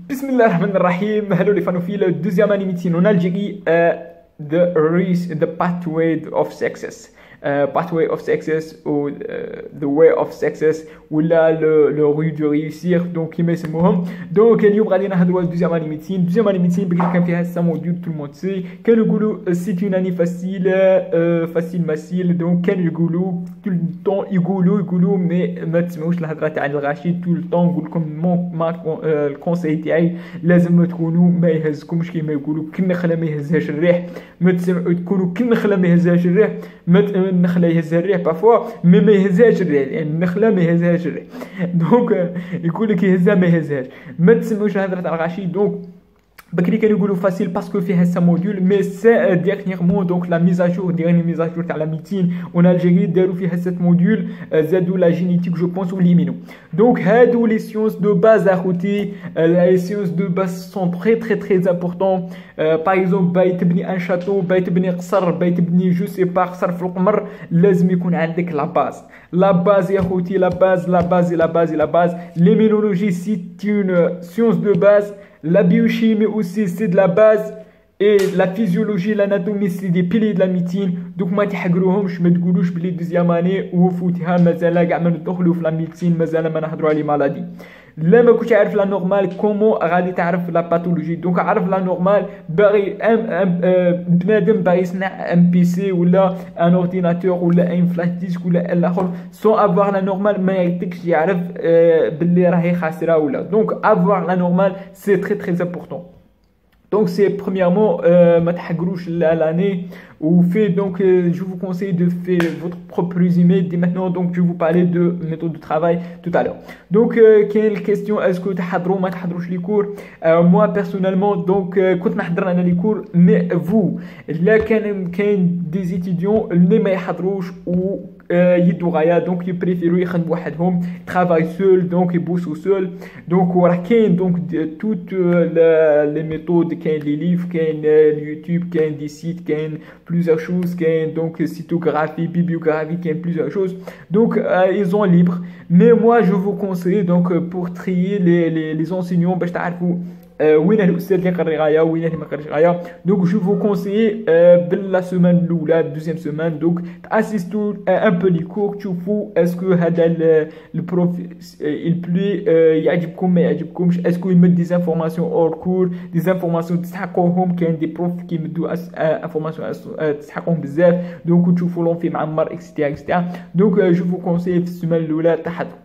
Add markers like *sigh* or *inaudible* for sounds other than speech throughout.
بسم الله الرحمن الرحيم هلو لي فانوفيل دوزيام انيميتي نونالجيكي ذا ريس ذا باث اوف سكسس Euh, pathway of success ou euh, the way of success ولا le rue de réussir. Donc كيما يسموهم دونك اليوم غادي نهضروا على دوزيام ميتين دوزيام اني ميتين بكري كان فيها سا موديول تو الموند سي كانوا يقولوا سي اون اني فاسيل فاسيل ماسيل دونك كانوا يقولوا تو الطون يقولوا يقولوا مي ما تسمعوش الهضره تاع الغاشي تو الطون نقول لكم ما الكونساي تاعي لازم تكونوا ما يهزكمش كيما يقولوا كل نخله ما يهزهاش الريح ما تسمعوا تكونوا كل نخله ما يهزهاش الريح ما النخلة يهزها الريح بافوا مي ما يهزهاش الريح يعني النخلة ما يهزهاش الريح *laughs* دونك يقول لك يهزها ما يهزهاش. ما تسمعوش الهضره تاع الغاشي دونك بكري كانوا يقولوا فاسيل باسكو فيها سا موديول مي سا ديرنييرمون دونك لا ميز اجور ديرني ميز اجور تاع لا ميتين اون الجيري داروا فيها سات موديول زادوا لا جينيتيك جو بونس وليمينو دونك هادو لي سيونس دو باز اخوتي لي سيونس دو باز سون تري تري تري امبورطون باغ اكزومبل باغي تبني ان شاتو باغي تبني قصر باغي تبني جو سي با قصر في القمر لازم يكون عندك لا باز لا باز يا خوتي لا باز لا باز لا باز لا باز ليمينولوجي سي اون سيونس دو باز La biochimie aussi, c'est de la base. Et la physiologie, l'anatomie, c'est des piliers de la médecine. Donc, ما تحقروهمش ما تقولوش بلي دوزيام اني وفوتها مازال كاع ما ندخلوا في لا ميديسين مازال ما نهضروا على مالادي لا ما كنتش عارف لا نورمال كومون غادي تعرف لا باثولوجي دونك عرف لا نورمال باغي بنادم باغي يصنع ام بي سي ولا ان اورديناتور ولا ان فلاش ديسك ولا الآخر سو افوار لا نورمال ما يعطيكش يعرف باللي راهي خاسره ولا دونك افوار لا نورمال سي تري تري امبورطون Donc c'est premièrement euh, l'année ou fait donc euh, je vous conseille de faire votre propre résumé dès maintenant donc je vais vous parler de méthode de travail tout à l'heure. Donc euh, quelle question est-ce que تحضروا ما تحضروش les cours euh, moi personnellement donc كنت نحضر انا les cours mais vous là كان كان des étudiants اللي ما يحضروش و يدو غايا دونك يبريفيرو يخدموا وحدهم ترافاي سول دونك يبوسو سول دونك وراه كاين دونك توت لي ميثود كاين لي ليف كاين اليوتيوب كاين دي سيت كاين plusieurs choses كاين دونك سيتوغرافي بيبيوغرافي كاين plusieurs choses donc euh, ils sont libres mais moi je vous conseille donc pour trier les les, les enseignants باش تعرفوا وين الاستاذ اللي يقري غايا وين اللي ما يقريش غايا دونك جو فو كونسيي بلا سيمان الاولى دوزيام سيمان دونك تاسيستو ان بو لي كور تشوفوا اسكو هذا البروف البلي يعجبكم ما يعجبكمش اسكو يمد دي انفورماسيون اور كور دي انفورماسيون تستحقوهم كاين دي بروف كيمدوا انفورماسيون تستحقوهم بزاف دونك تشوفوا لون في معمر اكسترا اكسترا دونك جو فو كونسيي في السيمان الاولى تحضروا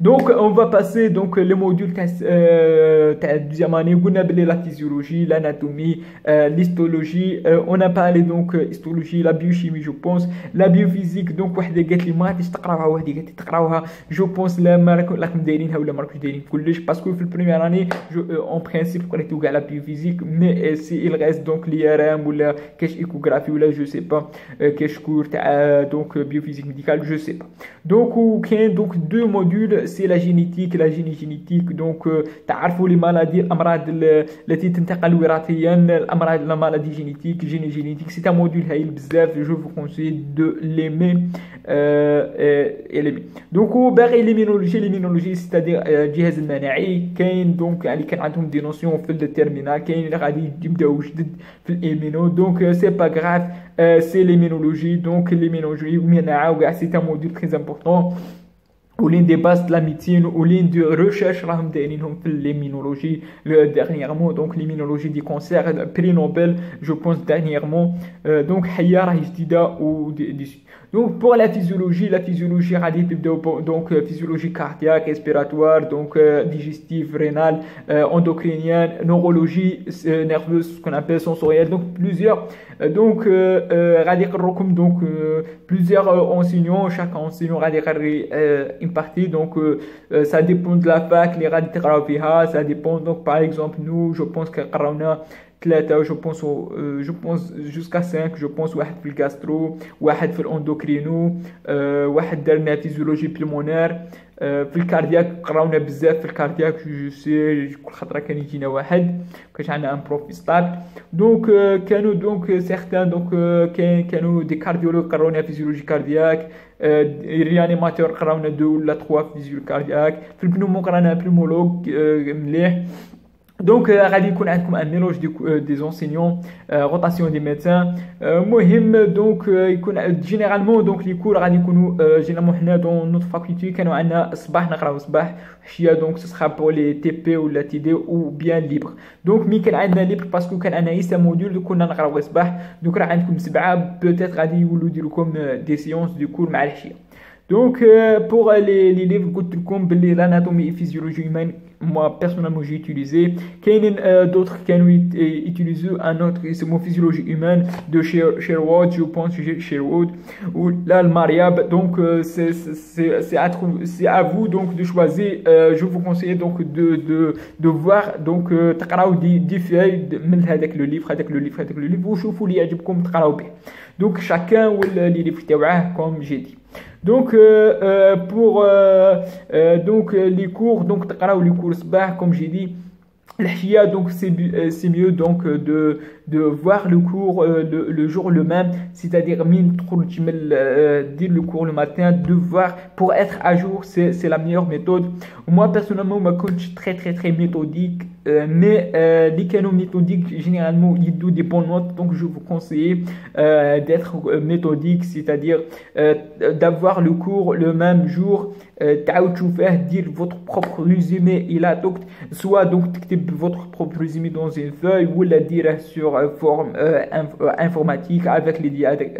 Donc, on va passer donc le module euh, deuxième année. On a appelé la physiologie, l'anatomie, euh, l'histologie. Euh, on a parlé donc histologie, la biochimie, je pense, la biophysique. Donc, واحدة قالت لي ما غاديش تقراوها وحدة قالت لي تقراوها. جو بونس لا ما راكم دايرينها ولا ما راكمش دايرين كلش باسكو في البريمير اني اون برينسيپ قريتو كاع لا بيوفيزيك مي سي il reste donc l'IRM ولا كاش ايكوغرافي ولا جو سي با كاش كور تاع دونك بيوفيزيك ميديكال جو سي با. دونك وكاين دونك دو موديول سي لا جينيتيك لا جيني جينيتيك دونك تعرفوا لي مالادي الأمراض التي تنتقل وراثيا الأمراض لا مالادي جينيتيك جيني جينيتيك. سي ان موديول هايل بزاف. جو فو كونسي دو ليمي اليمي دونك باغي ليمينولوجي ليمينولوجي سيتادير الجهاز المناعي كاين دونك يعني كان عندهم دي نوسيون في التيرمينال كاين اللي غادي يبداو جدد في الإيمينو. دونك سي با غراف سي ليمينولوجي دونك ليمينولوجي المناعه وكاع. سي ان موديول تري امبورطون ولين دي باس لا ميتين ولين دو ريشيرش راهم دايرينهم في ليمينولوجي ديرنييرمون دونك ليمينولوجي دي كونسير بري نوبل جو بونس ديرنييرمون دونك حيا راهي جديده و دي Donc pour la physiologie, la physiologie radie donc physiologie cardiaque, respiratoire, donc digestive, rénale, euh, endocrinienne, neurologie euh, nerveuse, ce qu'on appelle sensorielle, donc plusieurs donc radie donc plusieurs enseignants, chaque enseignant radie partie donc ça dépend de la fac, les radis ça dépend. Donc par exemple nous je pense que ثلاثة جو بونس جو بونس جوسكا 5 جو بونس واحد في الجاسترو واحد في الاندوكرينو واحد دارنا فيزيولوجي بلمونير في الكاردياك قراونا بزاف في الكاردياك جو سي كل خطره كان يجينا واحد كانش عندنا ان بروف ستاد دونك كانوا دونك سيغتان دونك كان كانوا دي كارديولوج قراونا فيزيولوجي كاردياك ريانيماتور قراونا دو ولا تخوا فيزيولوجي كاردياك في البنومو قرانا بلومولوج مليح دونك غادي يكون عندكم ان ميلوج دي دي زونسينيون روتاسيون دي ميدسان مهم دونك يكون جينيرالمون دونك لي كور غادي يكونوا جينيرالمون حنا دون نوت فاكولتي كانوا عندنا الصباح نقراو الصباح حشيه دونك سخا بور لي تي بي ولا تي دي او بيان ليبر دونك مي كان عندنا ليبر باسكو كان عندنا يسا موديول كنا نقراو الصباح دونك راه عندكم سبعه بوتيت غادي يولوا يديروا لكم دي سيونس دو كور مع الحشيه دونك بور لي لي ليفر قلت لكم باللي l'anatomie et physiologie humaine moi personnellement j'ai utilisé كاينين d'autres كانوا utiliser un autre اسمه physiologie humaine de Sherwood je pense Sherwood ou là le Mariab donc c'est c'est c'est à c'est à vous donc de choisir je vous conseille donc de de de voir donc تقراو دي دي فاي من هذاك لو ليفر هذاك لو ليفر هذاك لو ليفر وشوفوا اللي يعجبكم تقراو به donc chacun ولا لي ليفر تاوعه comme j'ai dit donc euh, euh, pour euh, donc les cours donc les cours comme j'ai dit donc c'est mieux donc de, de voir le cours le, le jour le même, c'est-à-dire mine dire le cours le matin, de voir pour être à jour, c'est la meilleure méthode. Moi personnellement, ma coach très très très méthodique euh, mais euh, les canaux méthodiques, généralement, ils donnent des bonnes notes. Donc, je vous conseille euh, d'être euh, méthodique, c'est-à-dire euh, d'avoir le cours le même jour. faire dire votre propre résumé. Il a donc, soit donc votre propre résumé dans une feuille ou la dire sur forme informatique avec les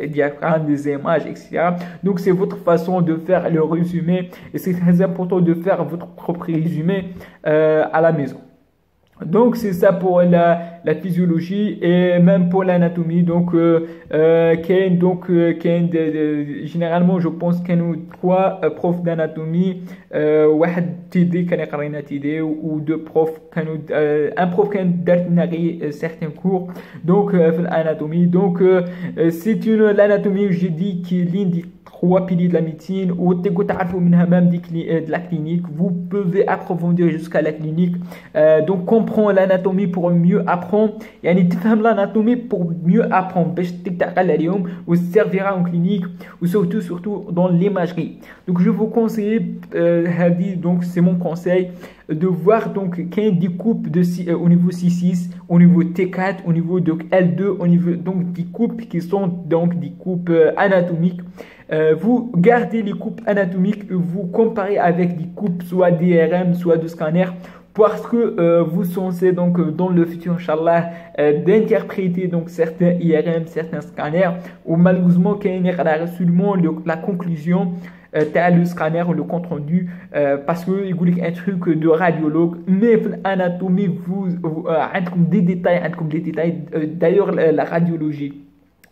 diagrammes, des images, etc. Donc, c'est votre façon de faire le résumé. Et c'est très important de faire votre propre résumé à la maison. Donc c'est ça pour la, la, physiologie et même pour l'anatomie. Donc euh, euh, Ken, donc euh, Ken, généralement je pense qu'il y a trois euh, profs d'anatomie, euh, ou deux profs, euh, un prof qui a certains cours. Donc l'anatomie, donc c'est une l'anatomie j'ai dit qui est l'une des trois piliers de la médecine, ou euh, de la clinique, vous pouvez approfondir jusqu'à la clinique. Euh, donc, comprendre l'anatomie pour mieux apprendre. Et yani, l'anatomie pour mieux apprendre. Vous servira en clinique, ou surtout, surtout dans l'imagerie. Donc, je vous conseille, euh, donc c'est mon conseil, de voir donc qu'un découpe de, euh, au niveau C6, au niveau T4, au niveau de L2, au niveau donc des coupes qui sont donc des coupes euh, anatomiques. euh, vous gardez les coupes anatomiques et vous comparez avec des coupes soit d'IRM, soit de scanner parce que euh, vous censez donc dans le futur inchallah euh, d'interpréter donc certains IRM certains scanners ou malheureusement qu'il y a seulement la conclusion تاع le scanner ou le compte rendu parce que يقول لك un truc de radiologue mais في l'anatomie vous, vous عندكم des détails عندكم des détails d'ailleurs la radiologie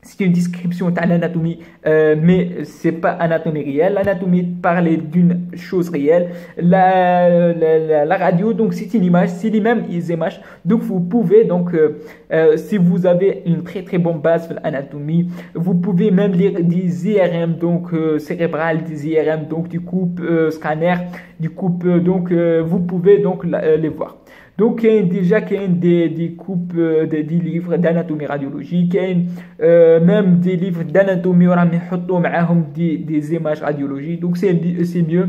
c'est une description de l'anatomie, euh, mais c'est pas anatomie réelle. L'anatomie parle d'une chose réelle. La, la, la radio, donc c'est une image, c'est les mêmes images. Donc vous pouvez, donc euh, euh, si vous avez une très très bonne base de l'anatomie, vous pouvez même lire des IRM, donc euh, cérébrales, des IRM, donc du coupe scanner, du coupe, donc vous pouvez donc les voir. Donc, il y a déjà des, des coupes, euh, des, livres d'anatomie radiologique, euh, même des livres d'anatomie, des, des images radiologiques. Donc, c'est mieux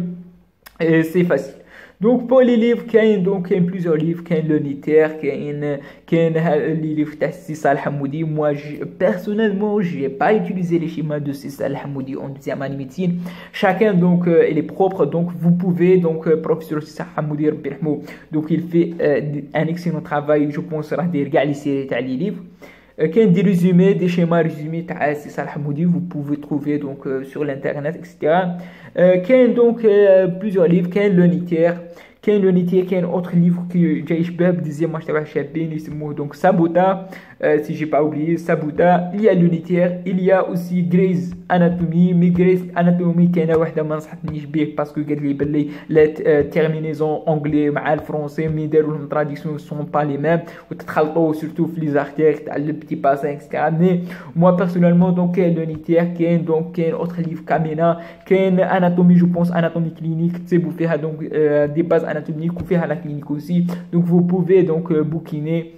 et c'est facile. Donc pour les livres, il y a donc a plusieurs livres, a l'unitaire, il y a les livres de Sissa Al-Hamoudi. Moi, personnellement, je n'ai pas utilisé les schémas de Sissa Al-Hamoudi en deuxième année médecine. Chacun donc euh, il est propre, donc vous pouvez donc euh, professeur Sissa Al-Hamoudi, donc il fait euh, un excellent travail, je pense, à des les livres qu'un des résumés, des schémas résumés de Salah Moudi, vous pouvez trouver donc euh, sur l'internet, etc. Euh, qu'un donc euh, plusieurs livres, qu'un l'unitaire, كاين لونيتي كاين اوتر ليفر كي جاي شباب ديزيام واش تبع شابين يسموه دونك سابوتا si j'ai pas oublié Sabuta il y a l'unitaire il y a aussi Grey's Anatomy mais Grey's Anatomy كاينه واحده ما نصحتنيش بيه باسكو قال لي بلي لا تيرمينيزون انجلي مع الفرونسي مي داروا لهم تراديكسيون سون با لي ميم وتتخلطوا سورتو في لي زارتير تاع لو بتي باسان اكسترا مي موا بيرسونيلمون دونك كاين لونيتير كاين دونك كاين اوتر ليف كامينا كاين اناتومي جو بونس اناتومي كلينيك تسيبوا فيها دونك دي باز anatomique, vous pouvez faire la clinique aussi. Donc vous pouvez donc euh, bouquiner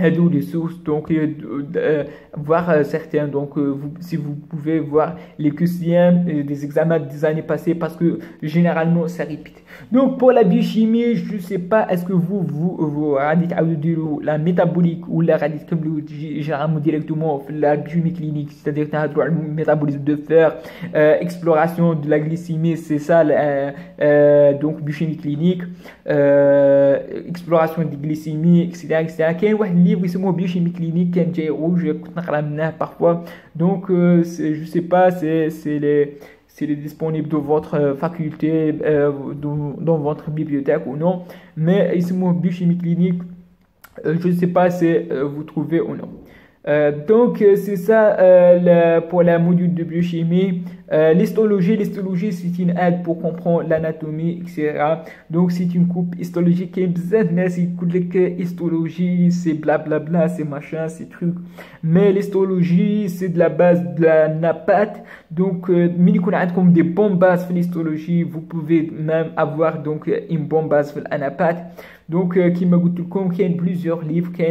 d'où les sources donc euh, euh, voir euh, certains. Donc vous, si vous pouvez voir les questions des examens des années passées parce que généralement ça répète. Donc pour la biochimie je sais pas est-ce que vous vous vous la métabolique ou la comme généralement directement la biochimie clinique c'est-à-dire le métabolisme de fer exploration de la glycémie c'est ça donc biochimie clinique exploration de glycémie etc etc livre يسموه بيوشيمي كلينيك كان جاي روج كنت نقرا منه parfois donc euh, je sais pas c'est c'est les c'est disponible de votre faculté euh, dans votre bibliothèque ou non mais يسموه بيوشيمي كلينيك je ne sais pas si vous trouvez ou non euh, donc c'est ça euh, le, pour la module de biochimie euh, l'histologie, l'histologie c'est une aide pour comprendre l'anatomie, etc. Donc c'est une coupe histologique qui est besoin de histologie, c'est blablabla, c'est machin, c'est truc. Mais l'histologie c'est de la base de la napate. Donc, mini comme des bonnes bases de l'histologie, vous pouvez même avoir donc une bonne base de l'anapate. Donc, qui m'a goûté comme y a plusieurs livres, qui a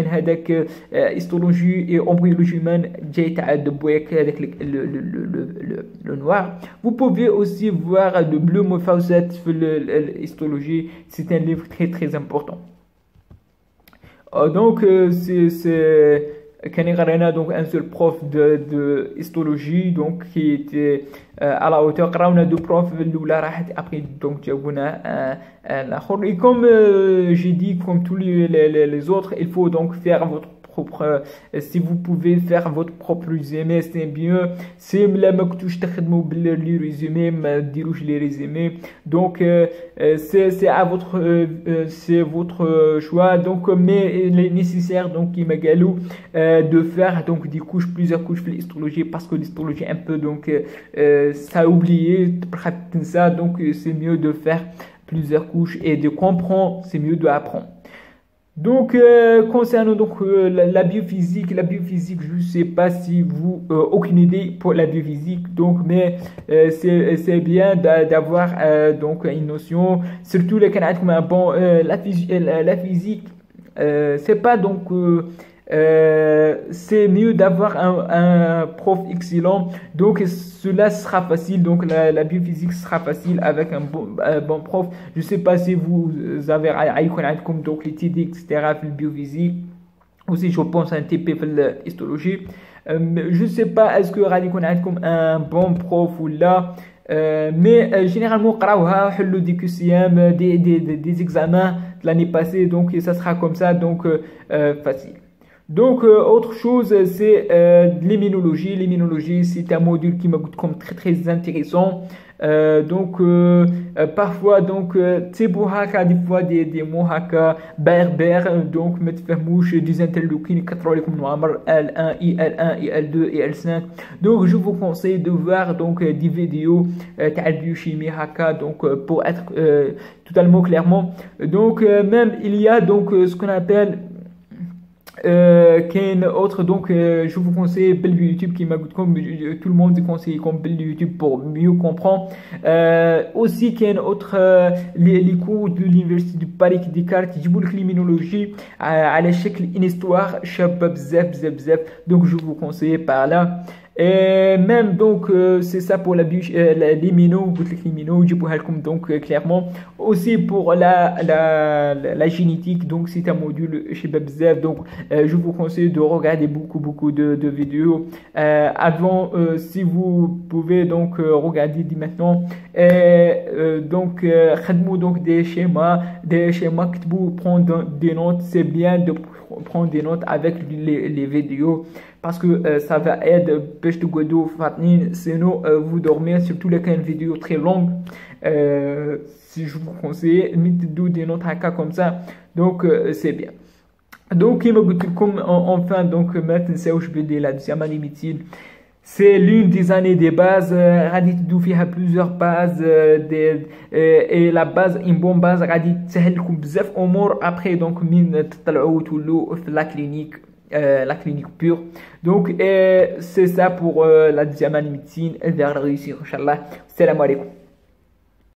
histologie et embryologie humaine, j'ai été de avec le, le, le, le, le noir. Vous pouvez aussi voir le bleu sur l'histologie. C'est un Euh, donc, euh, un seul prof de, de histologie, donc qui était euh, à la hauteur. On a deux profs, après donc un, un, Et comme j'ai dit, comme tous les, les, les autres, il faut donc faire votre propre euh, si vous pouvez faire votre propre résumé c'est mieux c'est la ما كنتوش تخدموا باللي résumé ما ديروش les résumés donc euh, euh, c'est c'est à votre c'est votre choix donc mais il est nécessaire donc il m'a galou de faire donc des couches plusieurs couches de l'histologie parce que l'histologie un peu donc ça a oublié ça donc c'est mieux de faire plusieurs couches et de comprendre c'est mieux de apprendre donc, euh, concernant donc euh, la, biophysique, la biophysique, je ne sais pas si vous euh, aucune idée pour la biophysique, donc mais euh, c'est bien d'avoir donc une notion, surtout les canadiens bon la, la, la, physique, c'est pas donc euh, c'est mieux d'avoir un, un, prof excellent. Donc cela sera facile. Donc la, la biophysique sera facile avec un bon, bon prof. Je sais pas si vous avez comme donc les TD etc. في biophysique. Aussi je pense un TP في l'histologie. Euh, je sais pas est-ce que غادي يكون عندكم un bon prof ou là. Euh, mais euh, généralement قراوها حلوا دي كسيام des, des, des, des examens de l'année passée donc ça sera comme ça donc euh, facile donc, euh, autre chose, c'est euh, l'immunologie. L'immunologie, c'est un module qui me coûte comme très très intéressant. Euh, donc, euh, euh, parfois, donc, c'est pour haka, des fois des, des mots haka, berbères, donc, metfahmouche, des interleukines, 4 comme L1, IL1, IL2 et L5. Donc, je vous conseille de voir donc des vidéos de biochimie haka, donc, pour être totalement clairement. Donc, même, il y a donc ce qu'on appelle euh, qu'un autre donc euh, je vous conseille Bellevue YouTube qui m'écoute comme euh, tout le monde conseille comme Bellevue YouTube pour mieux comprendre. Euh, aussi qu'un autre les, les, cours de l'université du Paris des cartes la criminologie à l'échec une histoire chabab zep zep zep. Donc je vous conseille par là et même donc euh, c'est ça pour la euh, les minaux, les minaux, donc euh, clairement. Aussi pour la la, la, génétique donc c'est un module chez Babzev. Donc euh, je vous conseille de regarder beaucoup beaucoup de, de vidéos. Euh, avant si vous pouvez donc regarder dès maintenant et donc donc des schémas des schémas que vous prendre des notes c'est bien de prendre des notes avec les, vidéos parce que euh, ça va aider Bechtu Godou Fatnin sinon euh, vous dormez surtout les une vidéo très longue. Euh, si je vous conseille mettez-vous des notes à cas comme ça. Donc c'est bien. Donc il comme enfin donc maintenant c'est où je vais la deuxième limite c'est l'une des années des bases غادي تدو فيها plusieurs bases des et la base une bonne base غادي تسهل لكم بزاف امور après donc من تطلعوا وتولوا في la clinique euh, la clinique pure. Donc, c'est ça pour euh, la deuxième année médecine. Elle va réussir, Inch'Allah. Salam alaikum.